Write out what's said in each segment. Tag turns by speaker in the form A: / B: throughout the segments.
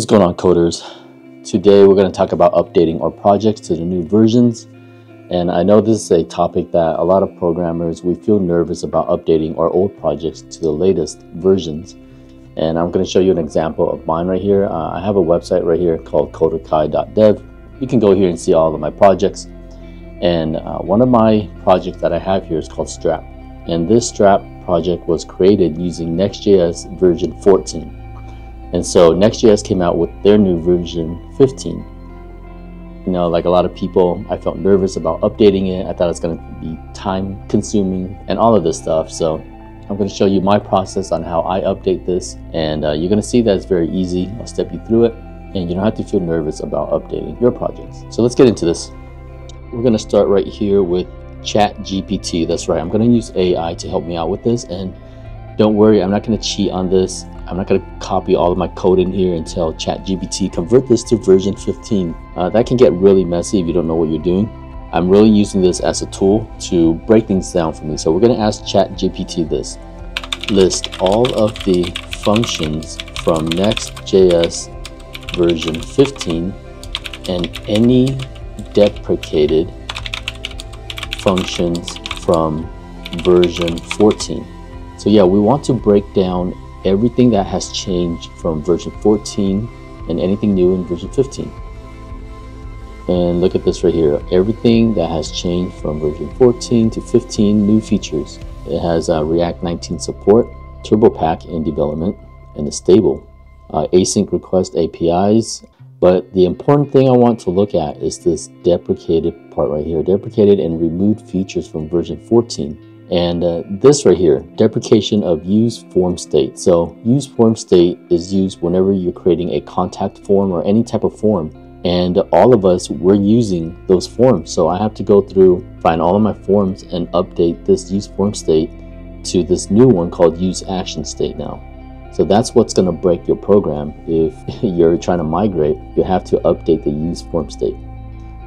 A: What's going on coders? Today we're going to talk about updating our projects to the new versions. And I know this is a topic that a lot of programmers, we feel nervous about updating our old projects to the latest versions. And I'm going to show you an example of mine right here. Uh, I have a website right here called codrkai.dev. You can go here and see all of my projects. And uh, one of my projects that I have here is called Strap. And this Strap project was created using Next.js version 14. And so Next.js came out with their new version 15. You know, like a lot of people, I felt nervous about updating it. I thought it's going to be time consuming and all of this stuff. So I'm going to show you my process on how I update this. And uh, you're going to see that it's very easy. I'll step you through it and you don't have to feel nervous about updating your projects. So let's get into this. We're going to start right here with Chat GPT. That's right. I'm going to use AI to help me out with this. And don't worry, I'm not going to cheat on this. I'm not going to copy all of my code in here and tell ChatGPT convert this to version 15. Uh, that can get really messy if you don't know what you're doing. I'm really using this as a tool to break things down for me. So we're going to ask ChatGPT this. List all of the functions from Next.js version 15 and any deprecated functions from version 14. So yeah, we want to break down everything that has changed from version 14 and anything new in version 15. And look at this right here. Everything that has changed from version 14 to 15 new features. It has uh, React 19 support, TurboPack in development, and is stable. Uh, async request APIs. But the important thing I want to look at is this deprecated part right here. Deprecated and removed features from version 14 and uh, this right here, deprecation of use form state. So use form state is used whenever you're creating a contact form or any type of form. And all of us, we're using those forms. So I have to go through, find all of my forms and update this use form state to this new one called use action state now. So that's what's going to break your program. If you're trying to migrate, you have to update the use form state.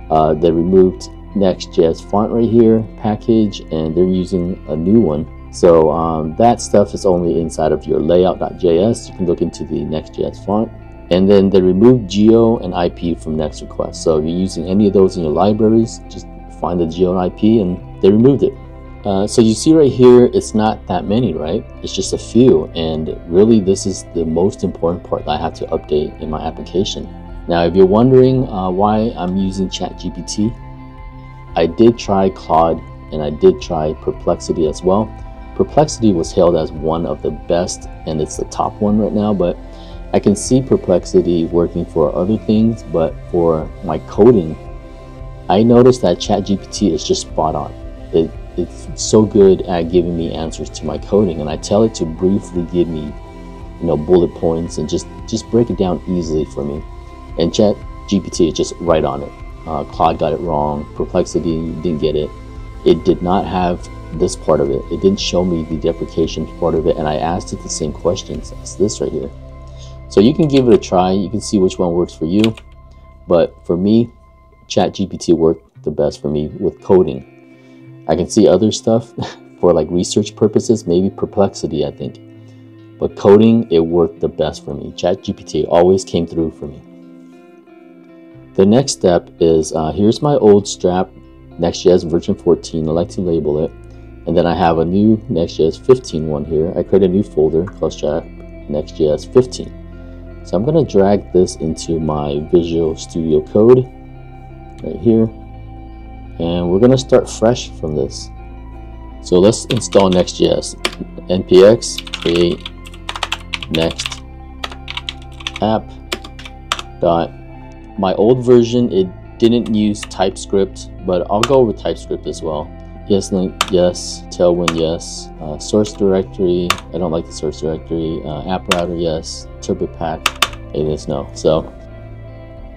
A: Uh, they removed Next.js font right here, package, and they're using a new one. So um, that stuff is only inside of your layout.js. You can look into the Next.js font. And then they removed geo and IP from Next request. So if you're using any of those in your libraries, just find the geo and IP and they removed it. Uh, so you see right here, it's not that many, right? It's just a few. And really, this is the most important part that I have to update in my application. Now, if you're wondering uh, why I'm using ChatGPT, I did try Claude and I did try Perplexity as well. Perplexity was hailed as one of the best and it's the top one right now, but I can see Perplexity working for other things, but for my coding, I noticed that ChatGPT is just spot on. It, it's so good at giving me answers to my coding, and I tell it to briefly give me, you know, bullet points and just just break it down easily for me. And ChatGPT is just right on it uh, Claude got it wrong, Perplexity didn't get it. It did not have this part of it. It didn't show me the deprecation part of it, and I asked it the same questions as this right here. So you can give it a try. You can see which one works for you. But for me, ChatGPT worked the best for me with coding. I can see other stuff for like research purposes, maybe Perplexity, I think. But coding, it worked the best for me. ChatGPT always came through for me. The next step is uh, here's my old strap Next.js version 14. I like to label it. And then I have a new Next.js 15 one here. I create a new folder called strap Next.js 15. So I'm going to drag this into my Visual Studio Code right here. And we're going to start fresh from this. So let's install Next.js. npx create next app dot my old version, it didn't use TypeScript, but I'll go with TypeScript as well. ESLint, yes. Tailwind, yes. Uh, source directory, I don't like the source directory. Uh, app router, yes. Turbo TurboPack, it is no. So,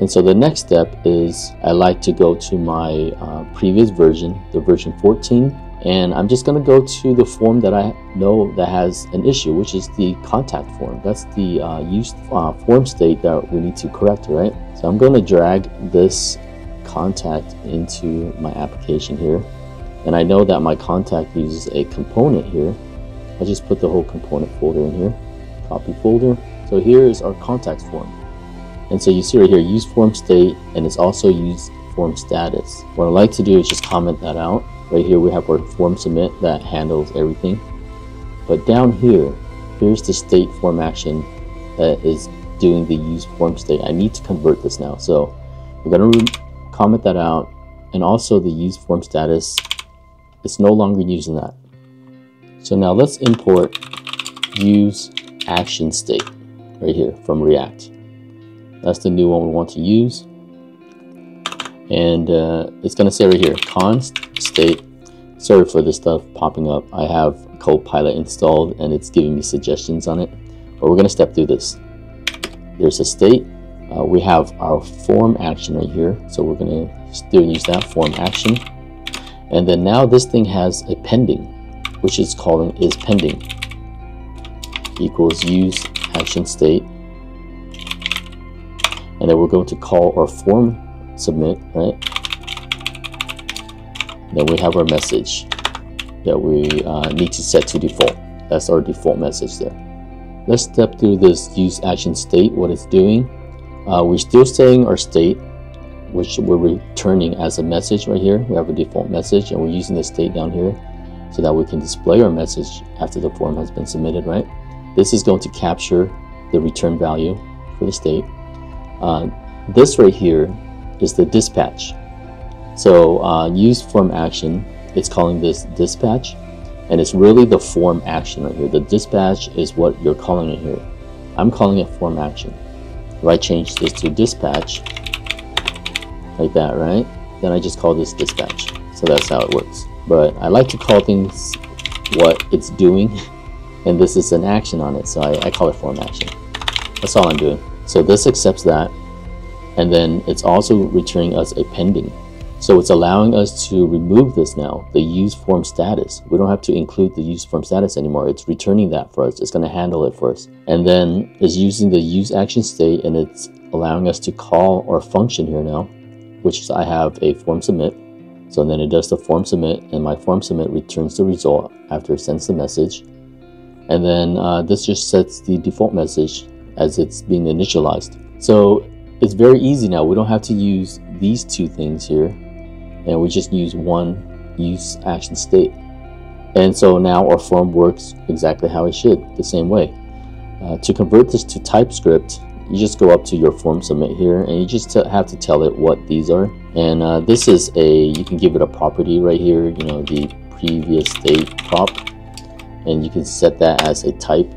A: and so the next step is I like to go to my uh, previous version, the version 14, and I'm just going to go to the form that I know that has an issue, which is the contact form. That's the uh, used uh, form state that we need to correct, right? So I'm going to drag this contact into my application here. And I know that my contact uses a component here. I'll just put the whole component folder in here, copy folder. So here is our contact form. And so you see right here, use form state, and it's also use form status. What I like to do is just comment that out. Right here we have our form submit that handles everything. But down here, here's the state form action that is doing the use form state. I need to convert this now. So we're going to comment that out. And also the use form status, it's no longer using that. So now let's import use action state right here from React. That's the new one we want to use. And uh, it's going to say right here, const state. Sorry for this stuff popping up. I have Copilot installed and it's giving me suggestions on it. But we're going to step through this. There's a state. Uh, we have our form action right here. So we're going to still use that form action. And then now this thing has a pending, which is calling is pending equals use action state. And then we're going to call our form submit, right? Then we have our message that we uh, need to set to default. That's our default message there. Let's step through this use action state, what it's doing. Uh, we're still saying our state, which we're returning as a message right here. We have a default message and we're using the state down here so that we can display our message after the form has been submitted, right? This is going to capture the return value for the state. Uh, this right here is the dispatch. So uh, use form action, it's calling this dispatch, and it's really the form action right here. The dispatch is what you're calling it here. I'm calling it form action. If I change this to dispatch, like that, right? Then I just call this dispatch. So that's how it works. But I like to call things what it's doing, and this is an action on it, so I, I call it form action. That's all I'm doing. So this accepts that, and then it's also returning us a pending. So it's allowing us to remove this now, the use form status. We don't have to include the use form status anymore. It's returning that for us. It's going to handle it for us. And then it's using the use action state and it's allowing us to call our function here now, which is I have a form submit. So then it does the form submit and my form submit returns the result after it sends the message. And then uh, this just sets the default message as it's being initialized. So it's very easy now. We don't have to use these two things here and we just use one use action state. And so now our form works exactly how it should, the same way. Uh, to convert this to TypeScript, you just go up to your form submit here and you just have to tell it what these are. And uh, this is a, you can give it a property right here, you know, the previous state prop. And you can set that as a type.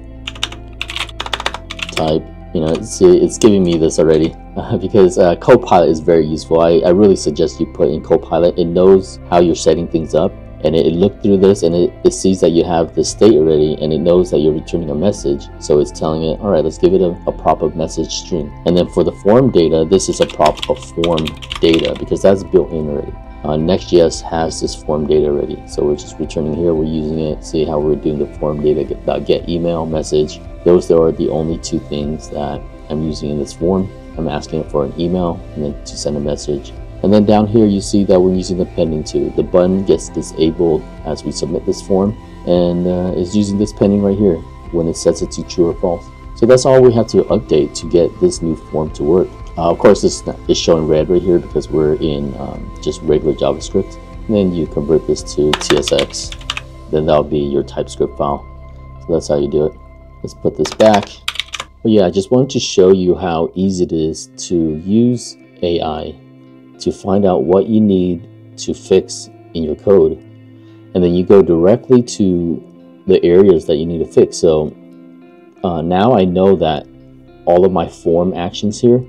A: Type, you know, it's, it's giving me this already because uh, Copilot is very useful. I, I really suggest you put in Copilot. It knows how you're setting things up and it, it looked through this and it, it sees that you have the state already and it knows that you're returning a message. So it's telling it, all right, let's give it a, a prop of message string. And then for the form data, this is a prop of form data because that's built in already. Uh, Next.js has this form data already. So we're just returning here, we're using it, see how we're doing the form data, get, get email, message. Those are the only two things that I'm using in this form. I'm asking for an email and then to send a message. And then down here you see that we're using the pending too. The button gets disabled as we submit this form and uh, is using this pending right here when it sets it to true or false. So that's all we have to update to get this new form to work. Uh, of course this is showing red right here because we're in um, just regular JavaScript. And then you convert this to TSX. Then that'll be your TypeScript file. So that's how you do it. Let's put this back. But yeah, I just wanted to show you how easy it is to use AI to find out what you need to fix in your code. And then you go directly to the areas that you need to fix. So uh, now I know that all of my form actions here,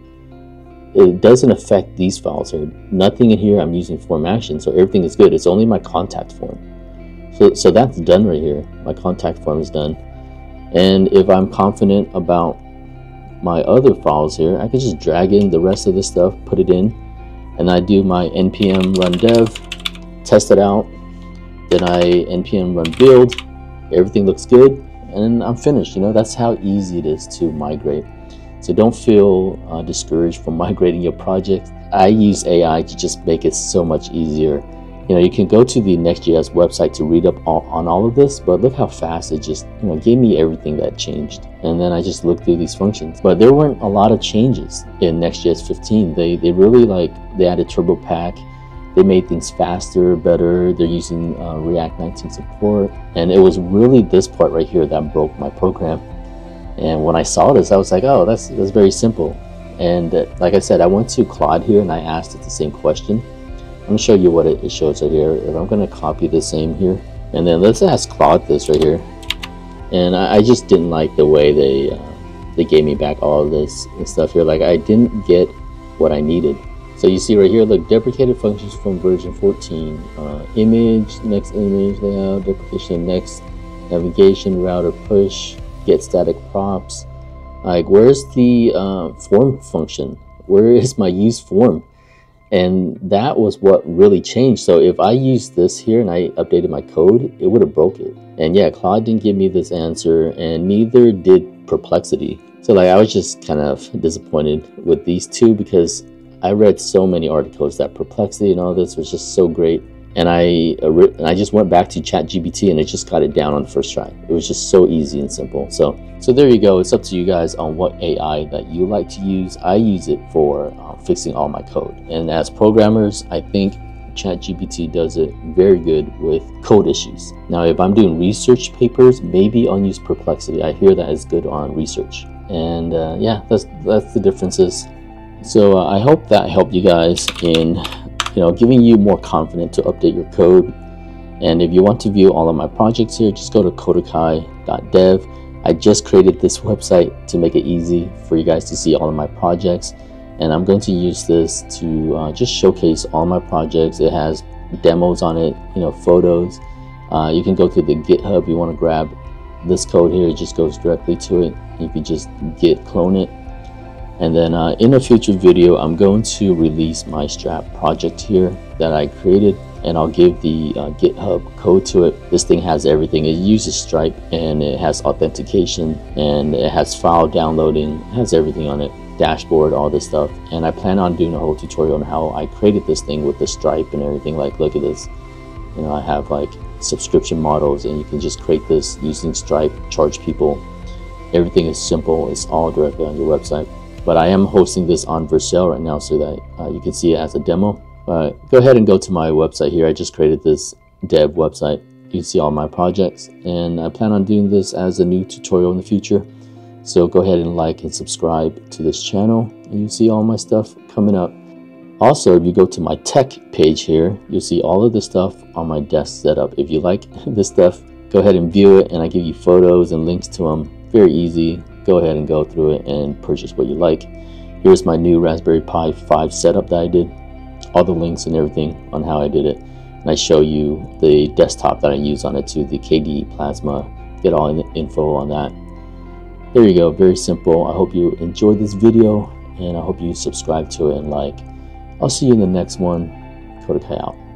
A: it doesn't affect these files here. Nothing in here I'm using form action, so everything is good. It's only my contact form. So, so that's done right here. My contact form is done. And if I'm confident about my other files here, I can just drag in the rest of the stuff, put it in, and I do my npm run dev, test it out, then I npm run build, everything looks good, and I'm finished. You know, that's how easy it is to migrate. So don't feel uh, discouraged from migrating your project. I use AI to just make it so much easier you know, you can go to the Next.js website to read up all, on all of this, but look how fast it just, you know, gave me everything that changed. And then I just looked through these functions. But there weren't a lot of changes in Next.js 15. They, they really like, they added Turbo Pack. They made things faster, better. They're using uh, React 19 support. And it was really this part right here that broke my program. And when I saw this, I was like, oh, that's, that's very simple. And uh, like I said, I went to Claude here and I asked it the same question I'm gonna show you what it, shows right here. And I'm gonna copy the same here. And then let's ask Claude this right here. And I, I just didn't like the way they uh, they gave me back all this and stuff here. Like I didn't get what I needed. So you see right here, look, deprecated functions from version 14. Uh, image, next image layout, deprecation, next navigation, router push, get static props. Like, where's the uh, form function? Where is my use form? And that was what really changed. So if i used this here and i updated my code it would have broke it. And yeah claude didn't give me this answer and neither did perplexity. So like i was just kind of disappointed with these two because i read so many articles that perplexity and all this was just so great and I and I just went back to ChatGPT and it just got it down on the first try. It was just so easy and simple. So so there you go. It's up to you guys on what AI that you like to use. I use it for uh, fixing all my code. And as programmers, I think ChatGPT does it very good with code issues. Now, if I'm doing research papers, maybe I'll use Perplexity. I hear that is good on research. And uh, yeah, that's that's the differences. So uh, I hope that helped you guys in you know, giving you more confidence to update your code. And if you want to view all of my projects here, just go to codrkai.dev. I just created this website to make it easy for you guys to see all of my projects. And I'm going to use this to uh, just showcase all my projects. It has demos on it, you know, photos. Uh, you can go to the GitHub. You want to grab this code here. It just goes directly to it. You can just git clone it and then uh, in a future video, I'm going to release my strap project here that I created and I'll give the uh, GitHub code to it. This thing has everything. It uses Stripe and it has authentication and it has file downloading, it has everything on it, dashboard, all this stuff. And I plan on doing a whole tutorial on how I created this thing with the Stripe and everything. Like, look at this. You know, I have like subscription models and you can just create this using Stripe, charge people. Everything is simple. It's all directly on your website but I am hosting this on Vercel right now so that uh, you can see it as a demo. But go ahead and go to my website here. I just created this dev website. You can see all my projects and I plan on doing this as a new tutorial in the future. So go ahead and like and subscribe to this channel and you see all my stuff coming up. Also, if you go to my tech page here, you'll see all of the stuff on my desk setup. If you like this stuff, go ahead and view it and I give you photos and links to them. Very easy go ahead and go through it and purchase what you like. Here's my new Raspberry Pi 5 setup that I did. All the links and everything on how I did it. And I show you the desktop that I use on it too, the KDE Plasma. Get all the info on that. There you go, very simple. I hope you enjoyed this video and I hope you subscribe to it and like. I'll see you in the next one. Codr Kai out.